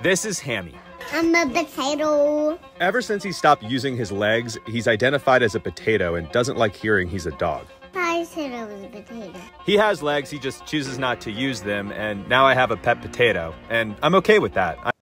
This is Hammy. I'm a potato. Ever since he stopped using his legs, he's identified as a potato and doesn't like hearing he's a dog. I said I was a potato. He has legs, he just chooses not to use them, and now I have a pet potato, and I'm okay with that.